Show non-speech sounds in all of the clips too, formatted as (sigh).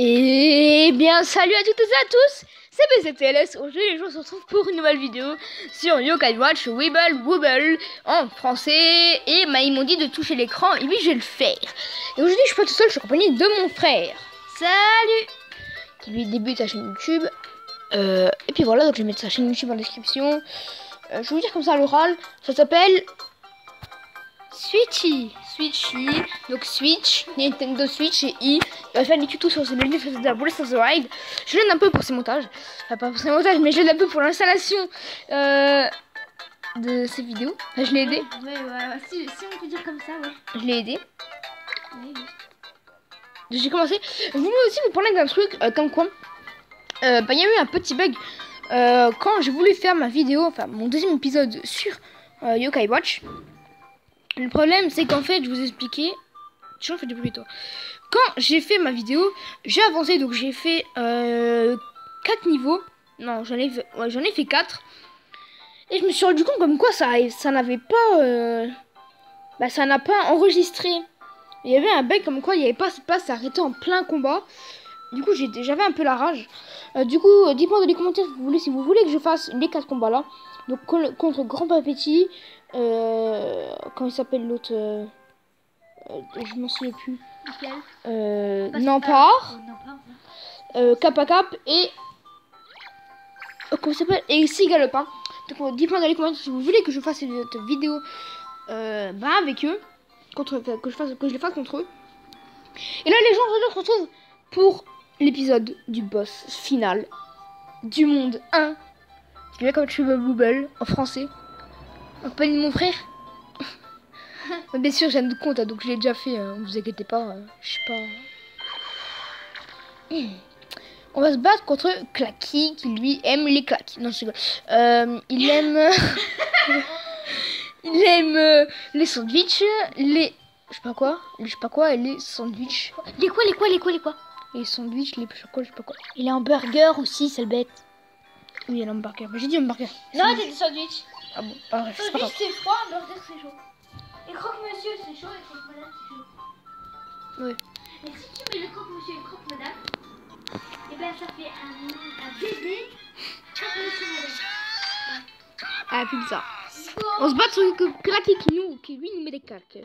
Et bien salut à toutes et à tous, c'est BCTLS, aujourd'hui les gens se retrouvent pour une nouvelle vidéo sur Yokai Watch Wibble Wobble en français et bah, ils m'ont dit de toucher l'écran et oui je vais le faire. Et aujourd'hui je suis pas tout seul, je suis accompagné de mon frère. Salut Qui lui débute sa chaîne YouTube. Euh, et puis voilà, donc je vais mettre sa chaîne YouTube en description. Euh, je vais vous dire comme ça à l'oral, ça s'appelle Switchy. Switchy. Donc Switch, Nintendo Switch et I. Il va faire des tutos sur The Legend of the Breath of the Wild. Je l'aide un peu pour ses montages. Enfin, pas pour ses montages, mais je l'aide un peu pour l'installation euh, de ses vidéos. Enfin, je l'ai aidé. Ouais, ouais, ouais. Si, si on peut dire comme ça, ouais. Je l'ai aidé. Oui, oui. J'ai commencé. Je voulais aussi vous parler d'un truc euh, comme quoi. euh, bah, il y a eu un petit bug euh, quand j'ai voulu faire ma vidéo, enfin mon deuxième épisode sur Yokai Watch. Le problème, c'est qu'en fait, je vous expliquais. Tu fais du bruit, toi. Quand j'ai fait ma vidéo, j'ai avancé, donc j'ai fait 4 niveaux. Non, j'en ai, fait- ouais, ai fait 4. Et je me suis rendu compte comme quoi ça, ça n'avait pas. euh, bah, ça n'a pas enregistré. Il y avait un bug comme quoi il n'y avait pas, s'arrêter en plein combat. Du coup, j'avais un peu la rage. Euh, du coup, euh, dites-moi dans les commentaires si vous voulez, si vous voulez que je fasse les 4 combats là. Donc contre Grand Papéti, euh, comment il s'appelle l'autre euh, euh, Je m'en souviens plus. Euh, que- Nampar, non, pas. euh, Kappa Cap et euh, comment ça s'appelle Et Sigalopin. Donc euh, dites-moi dans les commentaires si vous voulez que je fasse une autre vidéo euh, bah, avec eux, contre que je fasse que je les fasse contre eux. Et là, les gens on se retrouvent pour l'épisode du boss final du monde 1. Tu vois comme tu veux Booble en français? En compagnie de mon frère. (laughs) Bien sûr, j'ai un autre compte, hein, donc je l'ai déjà fait. hein, vous inquiétez pas. euh, je sais pas. (sniffs) On va se battre contre Clacky qui lui aime les claques. Non, je rigole. Euh, il aime. (laughs) il aime euh, les sandwichs, les. Je sais pas quoi. Les je sais pas quoi et les sandwichs. Les quoi, les quoi, les quoi, les quoi? Les sandwichs, les je sais quoi, je sais pas quoi. Il est en burger aussi, sale bête. Oui, il a. Mais J'ai dit hamburger. Non, t'as des sandwichs. Ah bon, ah, c'est pas grave. c'est froid, c'est chaud. Et croque-monsieur c'est chaud et croque-madame c'est chaud. Ouais. Et si tu mets le croque-monsieur et le croque-madame, et ben ça fait un, un bébé croque-monsieur madame. Ah, pizza. On se bat sur que Clacky qui nous, qui lui nous met des claques.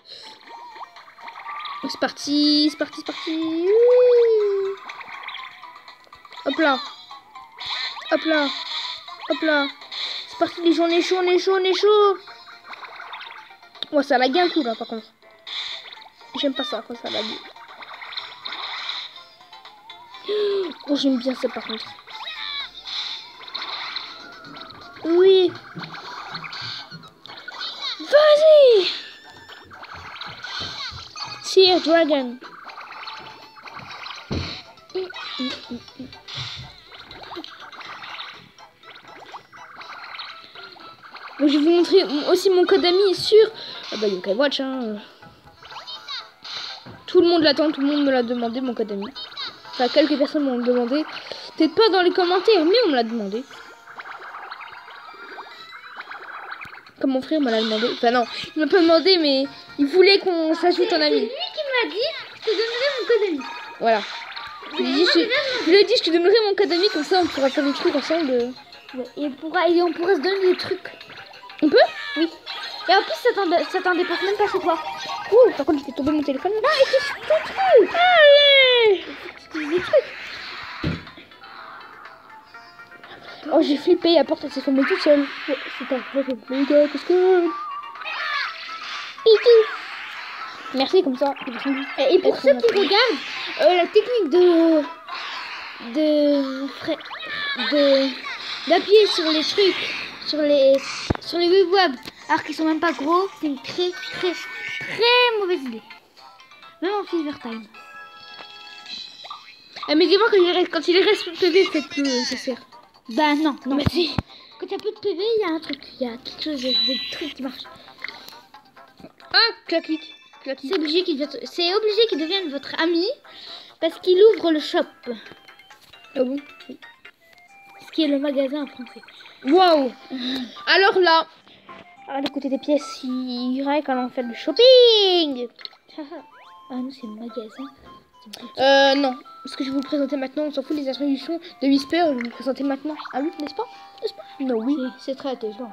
C'est parti, c'est parti, c'est parti. Hop là. Hop là. Hop là. C'est parti, les gens, on est chaud, on est chaud, on est chaud. Ouais, ça lag un coup là par contre. J'aime pas ça quand ça lag. Oh, j'aime bien ça par contre. Oui. Vas-y Sire Dragon. Je vais vous montrer aussi mon code ami sur ah bah, Yokai Watch. Hein. Tout le monde l'attend, tout le monde me l'a demandé, mon code ami. Enfin, quelques personnes m'ont demandé. Peut-être pas dans les commentaires, mais on me l'a demandé. Comme mon frère me l'a demandé. Enfin non, il m'a pas demandé, mais il voulait qu'on s'ajoute en C'est ami. lui qui m'a dit, je te donnerai mon code ami. Voilà. Je lui ai dit, je, je lui ai dit, je te donnerai mon code ami, comme ça on pourra faire des trucs ensemble. Et, on pourra, et on pourrait se donner des trucs. On peut Oui. Et en plus, ça dépasse même pas chez toi. Ouh, par contre, je fais tomber mon téléphone. Non, et tu fais? Ton truc. Allez des trucs. Oh, j'ai flippé, la porte elle s'est fermée toute seule. Ouais, c'est un vrai méga cascade. Iti. Merci, comme ça. il Et pour ceux qui regardent, euh, la technique de de de d'appuyer sur les trucs, sur les sur les web alors qu'ils sont même pas gros, c'est une très très très mauvaise idée. Même en Fever Time. Ah, mais dis-moi quand il reste, quand il reste PV, faites-le, ça sert. Bah non, non. Mais si. Quand il y a peu de PV, il y a un truc, il y a quelque chose, des trucs qui marchent. Ah, claquique. C'est obligé qu'il devienne, c'est obligé qu'il devienne votre ami parce qu'il ouvre le shop, Ah bon? Ce qui est le magasin en français. Waouh Alors là, Ah, le côté des pièces Y quand on fait le shopping. (laughs) ah non, c'est le magasin. Euh, non. Parce que je vais vous présenter maintenant. On s'en fout des introductions de Whisper. Je vais vous présenter maintenant. Ah oui, n'est-ce pas? N'est-ce pas? Non, oui. C'est très intelligent.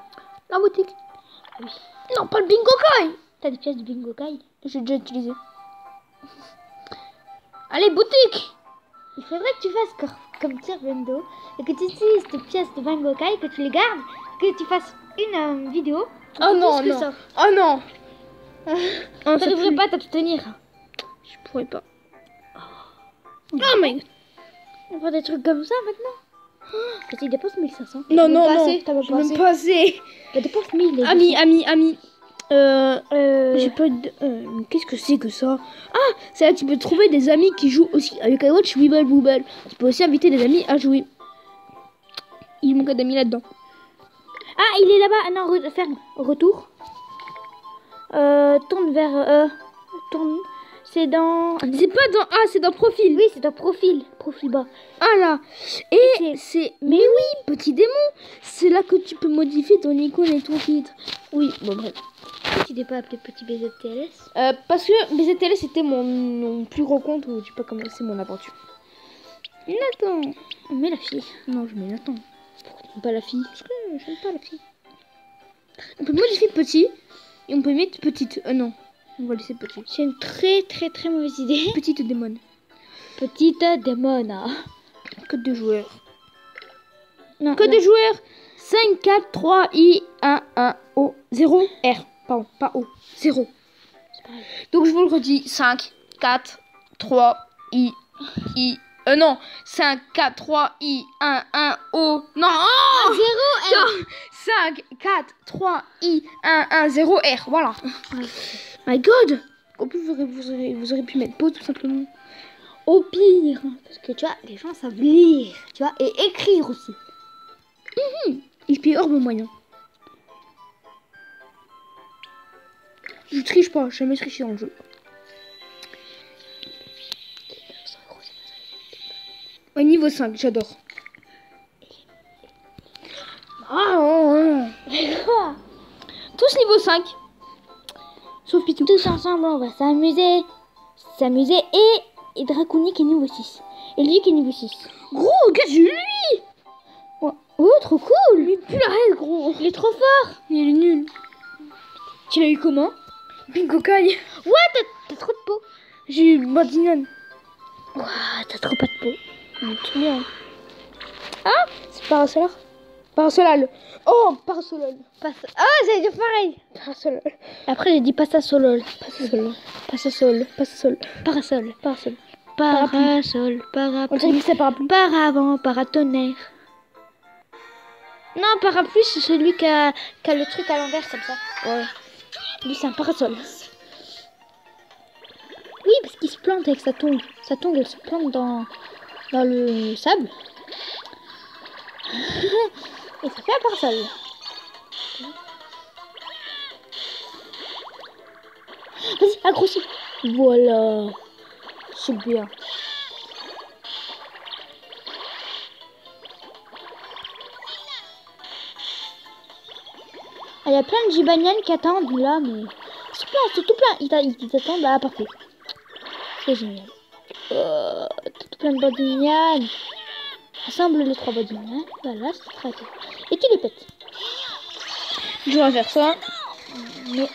La boutique. Oui. Non, pas le bingo kai. T'as des pièces de bingo kai J'ai déjà utilisé. (laughs) Allez, boutique. Il faudrait que tu fasses comme Tirvendo et que tu utilises tes pièces de bingo kai, que tu les gardes, que tu fasses une euh, vidéo. Oh non, non. ça. Oh non. (laughs) Oh, ça T'arriverais pas à t'abstenir. Je pourrais pas. Oh my god. On va des trucs comme ça maintenant. Que tu dépenses 1500. Non, non, non. T'as même pas assez. Bah, dépense 1000. les Ami, ami, ami. Euh, Euh, j'ai pas de... euh, Qu'est-ce que c'est que ça Ah, c'est là que tu peux trouver des amis qui jouent aussi avec iWatch Wibble Wobble. Tu peux aussi inviter des amis à jouer. Il manque d'amis là-dedans. Ah, il est là-bas. Ah non, re- ferme. Retour. Euh, tourne vers. Euh, tourne. C'est dans. C'est pas dans... Ah, c'est dans Profil. Oui, c'est dans profil. Profil bas. Ah là. Et c'est... Mais oui, petit démon. C'est là que tu peux modifier ton icône et ton titre. Oui, bon bref. Pourquoi tu t'es pas appelé petit baiser de TLS Euh, parce que BZTL c'était mon, mon plus gros compte où tu peux commencer mon aventure. Nathan. On met la fille. Non, je mets Nathan. Pas la fille? Parce que j'aime pas la fille. On peut modifier petit et on peut mettre petite. Euh, non, on va laisser petit. C'est une très très très mauvaise idée. (laughs) Petite démon. Petite démona. Code de joueur. Non, Code non. de joueur 5, 4, 3, I, 1, 1, O, 0, R. Pardon, pas O. 0. C'est pareil. Donc je vous le redis 5, 4, 3, I, I. Euh, non, 5, 4, 3, I, 1, 1, O. Non, oh 0, 5, 4, 3, I, 1, 1, 0, R. Voilà. My god En plus, vous aurez, vous aurez, vous aurez pu mettre pause tout simplement. Au pire. Parce que tu vois, les gens savent lire. Tu vois, et écrire aussi. XP hors mon moyen. Je triche pas, j'ai jamais triché dans le jeu. Ouais, niveau 5, j'adore. 5. Sauf Pitou. Tous ensemble, on va s'amuser. S'amuser et. Et Draconic est niveau 6. Et lui qui est niveau 6. Gros, regarde, lui? Oh, trop cool Lui, plus la gros Il est trop fort Il est nul. Tu l'as eu comment? Bingo Kai. Ouais, t'as- trop de peau. J'ai eu Badinan. Ouah, t'as trop pas de peau. Il est trop bien. Ah C'est Parasolar Parasolal. Oh. Passe... Ah, j'allais dire pareil. Parasolal. Après, j'ai dit passasolol. Parasol. Parasol. Parasol. Parasol. Parasol. Parasol. On dirait que c'est parapluie. Paravent, paratonnerre. Non, parapluie, c'est celui qui a, qui a le truc à l'envers comme ça. Ouais. Lui, c'est un parasol. Oui, parce qu'il se plante avec sa tongue. Sa tongue, elle se plante dans, dans le sable. (laughs) Et ça fait un parasol. Vas-y, agrossis. Voilà. C'est bien. Ah, Il y a plein de Gibanian qui attendent là, mais. C'est plein, c'est tout plein. Ils, t'a- ils t'attendent là, parfait. C'est génial. T'as tout plein de Bodinian. Assemble les trois Bodinian. Voilà, c'est très bien. Et tu les pètes. Je vais faire ça. Mais.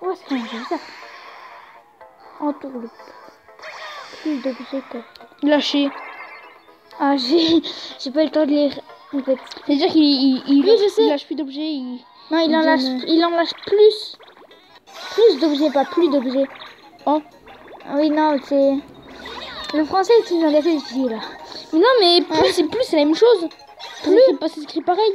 Oh, c'est un jeu ça. Plus d'objets que. Lâcher. Ah, j'ai j'ai pas eu le temps de lire. En fait. C'est-à-dire qu'il il, il, Oui, je sais. il lâche plus d'objets. Il... Non, il en, lâche, donne- il en lâche plus. Plus d'objets, pas plus d'objets. Oh. Ah Oui, non, c'est. Le français est une langage difficile. là. Mais non, mais plus c'est plus, c'est la même chose. Plus, c'est pas c'est écrit pareil.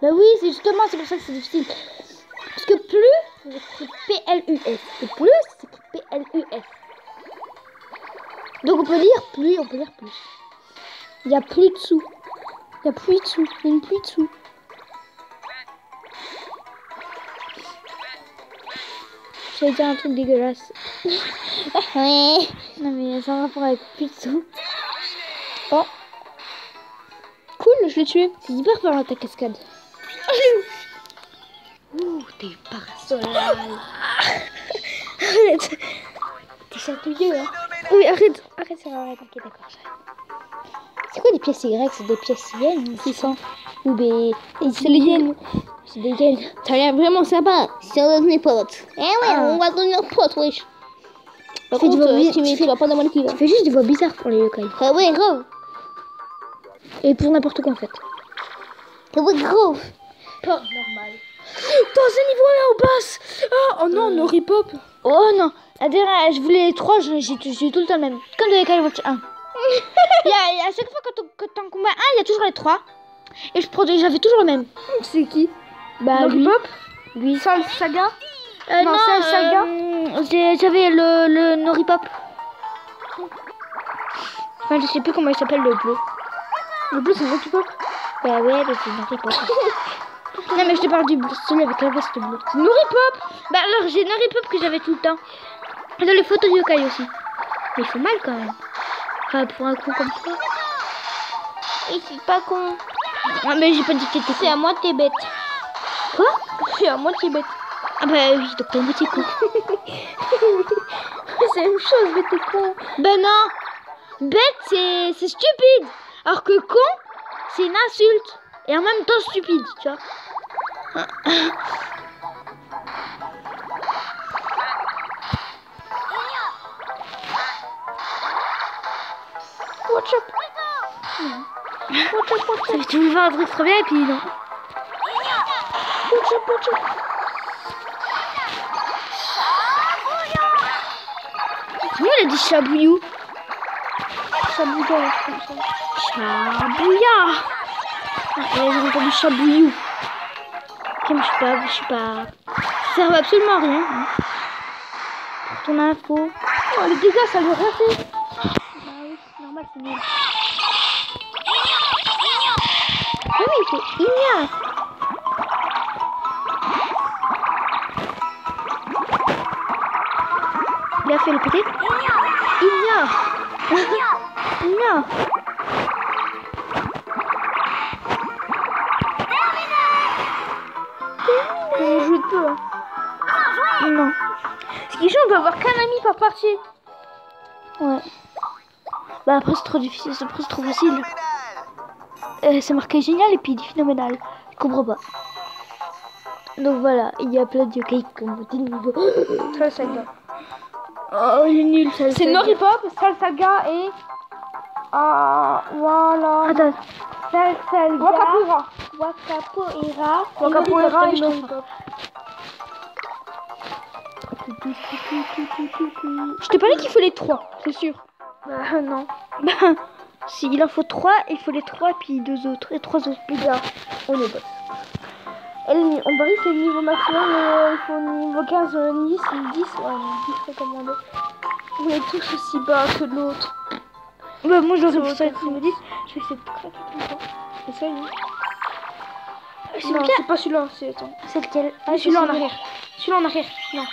Bah oui, c'est justement, c'est pour ça que c'est difficile. Parce que plus, c'est P-L-U-S. Et plus, c'est P-L-U-S. Donc on peut lire plus, on peut lire plus. Il y a plus de sous. Il y a pluie dessous. Il y a une pluie dessous. J'allais dire un truc dégueulasse. (laughs) Ouais. Non mais sans rapport avec plus de sous. Je l'ai tué. C'est hyper fort ta cascade. Ah, je l'ai eu. Ouh, t'es parasolal. Arrête. T'es vieux, hein. Oui, arrête, arrête, ça va, arrête. Ok, d'accord. C'est quoi des pièces Y? C'est des pièces yens C'est ça. Ou des... C'est les yens. C'est des yens. Ça a l'air vraiment sympa. C'est un de mes potes. Eh ouais, Ah. on va devenir potes, wesh. Par Tu fais contre, euh, bi- tu, tu tu fais- vas pas dans mon équipe. Tu fais juste des voix bizarres pour les yokai. Ah ouais, grave. Et pour n'importe quoi, en fait. Ouais, grave. Pas normal. Dans ce niveau-là, on passe. Ah, oh non, no rip-hop. Oh non, la dernière, je voulais les trois, j'ai tout le temps le même. Comme dans Yokai Watch 1. il y a, il y a- à chaque fois que t'en combats un, il y a toujours les trois. Et je produis, j'avais toujours le même. C'est qui? Bah, No lui. rip-hop Lui. Sal Saga? Euh, Non, non, c'est le saga? euh, j'ai- J'avais le, le Noripop. Enfin, je sais plus comment il s'appelle le bleu. Le bleu, c'est no rip-hop. Bah ouais, mais c'est Noripop. (laughs) non, mais je te parle du bleu, celui avec la veste bleue. No rip-hop Bah alors, j'ai Noripop que j'avais tout le temps. Et dans les photos de yokai aussi. Mais il fait mal quand même. Enfin, pour un con comme toi. Et c'est pas con. Ah, mais j'ai pas dit que t'étais C'est à moitié bête. Quoi? C'est à moitié bête. Ah bah oui, donc t'es un petit con. (laughs) C'est la même chose, mais t'es con. ben non Bête, c'est c'est stupide Alors que con, c'est une insulte. Et en même temps stupide, tu vois. Watch up. Watch up, watch up. Tu voulais faire un truc très bien et puis non. Watch up, watch up. Comment il a dit chabouillou? Bouge comme ça. Chabouilla Ah, chabouillou. Comme je sais pas, je sais pas. Ça sert absolument à rien. hein. Ton info. Oh, les dégâts, ça a rien fait. Ah c'est normal, c'est. Ah oui, Igna. Il a fait le pété. Igna. On Bah après c'est trop difficile, c'est après c'est trop facile. Euh, c'est marqué génial et puis il dit phénoménal. Je comprends pas. Donc voilà, il y a plein de yokai comme des nouveaux. Sal Saga. Oh, il est nul ça. C'est no rip-hop, Sal Saga et. Ah, voilà. Attends. Sal Salga, Wakapura. Wakapoera, Wakapoera et et no Noripop. Je t'ai parlé qu'il faut les trois, c'est sûr. Bah, non. (laughs) Bah, si il en faut trois, il faut les trois puis deux autres et trois autres. Bizarre. On est boss. Et le- on que c'est le niveau maximum, mais euh, il faut niveau 15, euh, 10, 10, ouais, 10 recommandé. On est tous aussi bas que l'autre. Bah moi j'aurais pu ça niveau 10. Je vais essayer de craquer tout le temps. Essaye. C'est Non, lequel c'est pas celui-là, c'est. Attends. C'est lequel? Ah, celui-là en arrière. Celui-là en arrière. Non.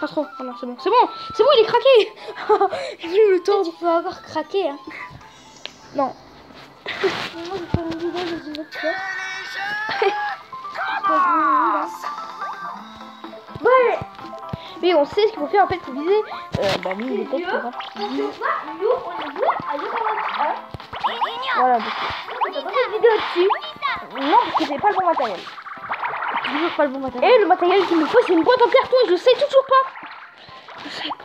Pas trop. Oh non, c'est bon. C'est bon. C'est bon, il est craqué. (laughs) J'ai vu le temps. Tu peux encore craquer. Hein. Non. Moi je fais une vidéo dans une autre pièce. Ouais. Mais on sait ce qu'il faut faire en fait pour viser. Euh, bah oui, il pour Voilà, donc. Pas vidéo dessus Non, parce que j'ai pas le bon matériel. Toujours pas le bon matériel. Et le matériel qu'il me faut, c'est une boîte en carton et je sais toujours pas. Je sais pas.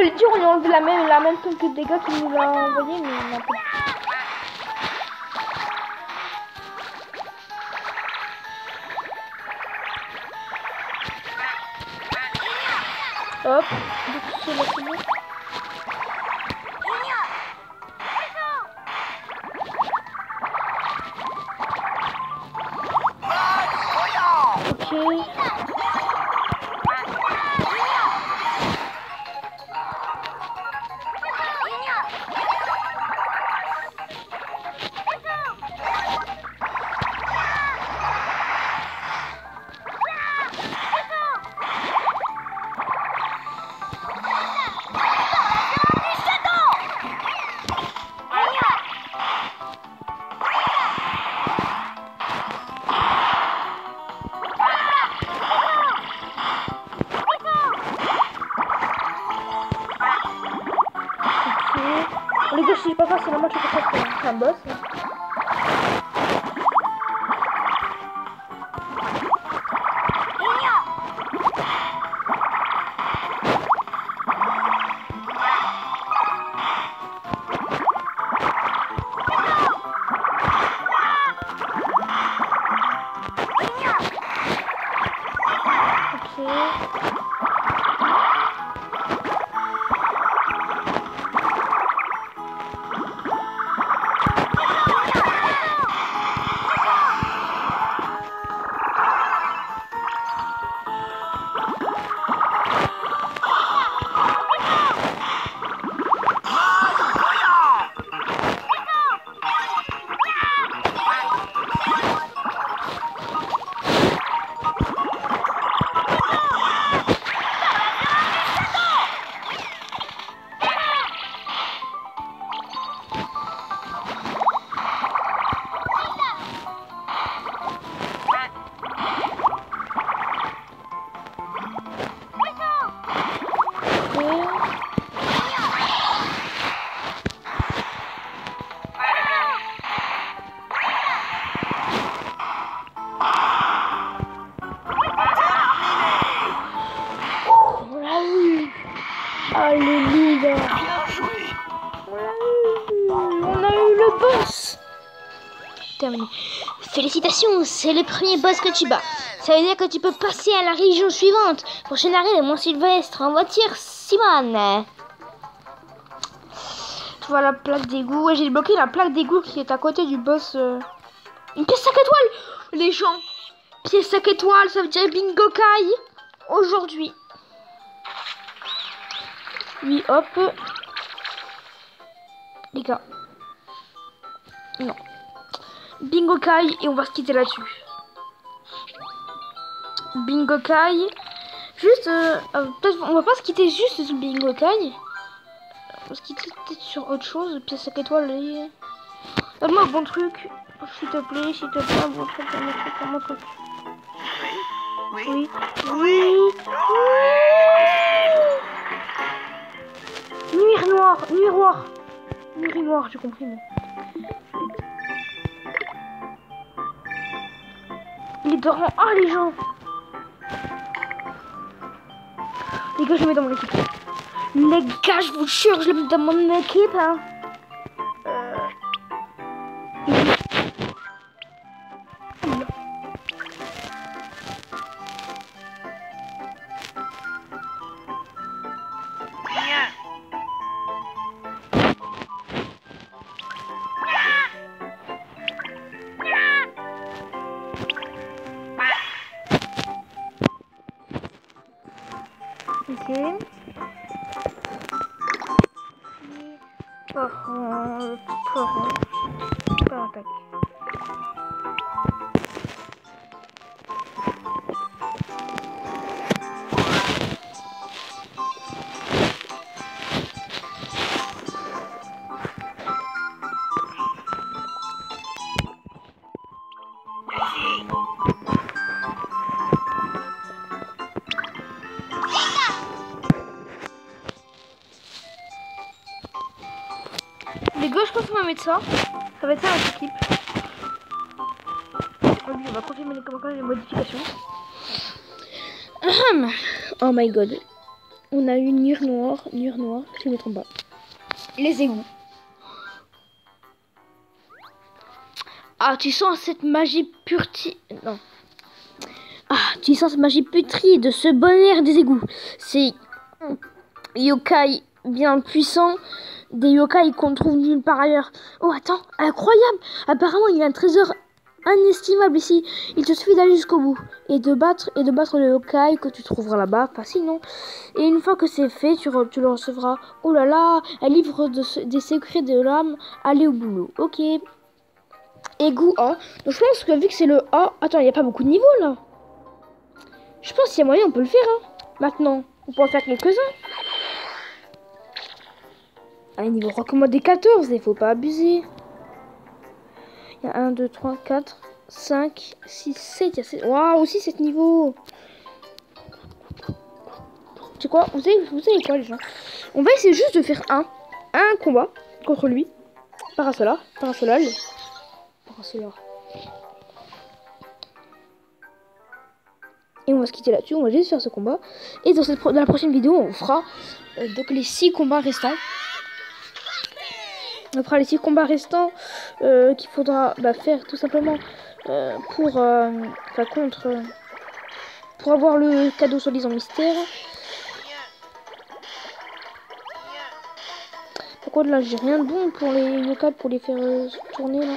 Je l'ai dit, on lui a enlevé la même, la même tonne que le dégâts qu'il nous a envoyé, mais il n'a pas. Hop, donc c'est la Ok. C'est le premier boss que tu bats. Ça veut dire que tu peux passer à la région suivante. Prochaine arrêt, Mont Sylvestre en voiture, Simone. Tu vois la plaque d'égout Ouais, j'ai débloqué la plaque d'égout qui est à côté du boss. euh. Une pièce 5 étoiles Les gens Pièce 5 étoiles, ça veut dire bingo kai Aujourd'hui. Oui, hop. Les gars. Non. Bingo kai et on va se quitter là-dessus. Bingo kai. Juste, euh, euh, peut-être on va pas se quitter juste sur Bingo kai. On va se quitter peut-être sur autre chose. Pièce 5 étoiles. et- Donne-moi un bon truc. S'il te plaît, s'il te plaît, un bon truc, un bon truc, un bon truc. Oui. Oui. Oui. Oui. Nuire noire, miroir. Nuit noire, j'ai compris. Rang 1, les gens. Les gars, je le mets dans mon équipe. Les gars, je vous jure, je le mets dans mon équipe. Hein. Ça. Ça va être ça notre équipe. On va confirmer les commentaires les modifications. Oh my god. On a eu Nure Noir, Nure Noir, je me trompe pas. Les égouts. Ah, tu sens cette magie purti... Non. Ah, tu sens cette magie putride, ce bon air des égouts. C'est yokai bien puissant, des yokai qu'on trouve nulle part ailleurs. Oh, attends, incroyable Apparemment, il y a un trésor inestimable ici. Il te suffit d'aller jusqu'au bout et de battre et de battre le yokai que tu trouveras là-bas. Facile, non Et une fois que c'est fait, tu, le recevras. Oh là là, un livre des secrets de l'âme. Allez au boulot. Ok. Égout A. Donc je pense que vu que c'est le A... Attends, il n'y a pas beaucoup de niveaux là. Je pense qu'il y a moyen, on peut le faire. Hein. Maintenant, on peut en faire quelques-uns. Ah, niveau recommandé 14, il faut pas abuser. Il y a 1, 2, 3, 4, 5, 6, 7. Il y a 7. Waouh, aussi 7 niveaux. Sais quoi vous savez, vous savez quoi, les gens? On va essayer juste de faire un. Un combat. contre lui. Parasolar, Parasolal. Parasolar. Et on va se quitter là-dessus, on va juste faire ce combat. Et dans, cette dans la prochaine vidéo, on fera euh, donc les 6 combats restants. On fera les 6 combats restants euh, qu'il faudra bah, faire tout simplement euh, pour, euh, contre, pour avoir le cadeau soi-disant mystère. Par contre là j'ai rien de bon pour les yokai pour les faire tourner là?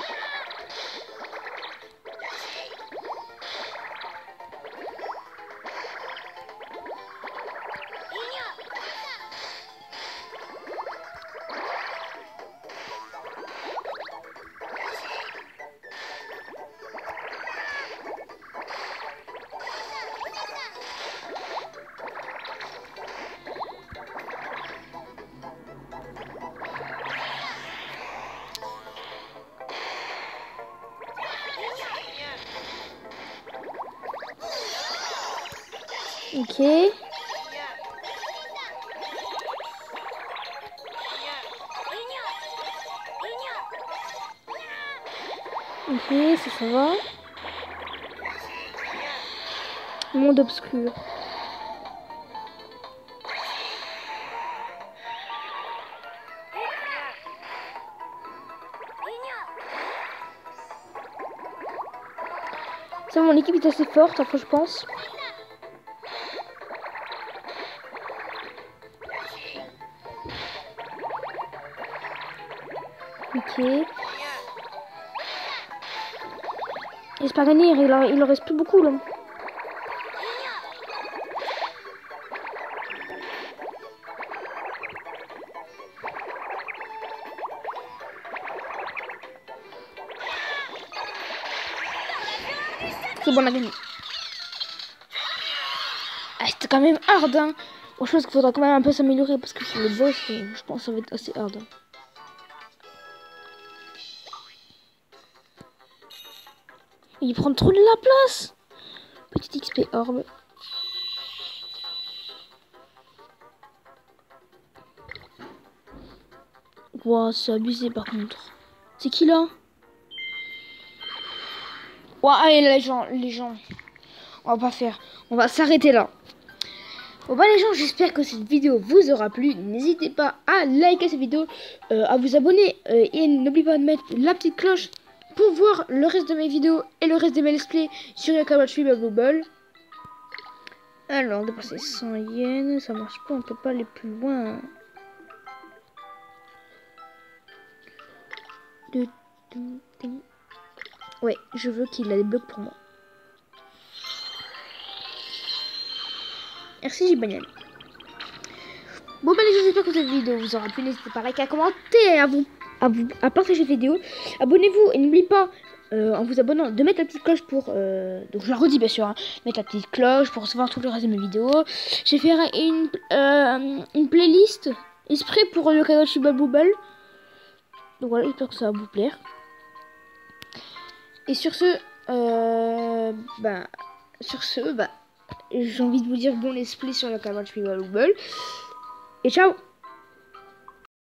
Ok. Ok, ça, va. Monde obscur. Ça, mon équipe est assez forte, après je pense. Ok. J'espère gagner, il en, il reste plus beaucoup là. C'est bon, on a gagné. Ah, c'était quand même hard, hein. Bon, je pense qu'il faudra quand même un peu s'améliorer parce que le boss, euh, je pense que ça va être assez hard. Il prend trop de la place. Petit XP orbe. Wow, c'est abusé par contre. C'est qui là? Ouah, allez les gens, les gens. On va pas faire. On va s'arrêter là. Bon bah les gens, j'espère que cette vidéo vous aura plu. N'hésitez pas à liker cette vidéo, euh, à vous abonner euh, et n'oubliez pas de mettre la petite cloche pour voir le reste de mes vidéos et le reste de mes let's play sur Yakawachi Bubble. Alors, dépenser 100 yens, ça marche pas, on peut pas aller plus loin. Ouais, je veux qu'il a des blocs pour moi. Merci Jibanyan. Bon bah les gens, j'espère que cette vidéo vous aura plu. N'hésitez pas à liker, à commenter, à vous, à vous, partager cette vidéo. Abonnez-vous et n'oubliez pas, euh, en vous abonnant, de mettre la petite cloche pour... euh, donc je la redis bien sûr, hein, mettre la petite cloche pour recevoir tout le reste de mes vidéos. J'ai fait une, euh, une playlist exprès pour le Kadoshi Bubble. Donc voilà, j'espère que ça va vous plaire. Et sur ce, bah, sur ce, bah, j'ai envie de vous dire bon play sur le Kadoshi Bubble. Et ciao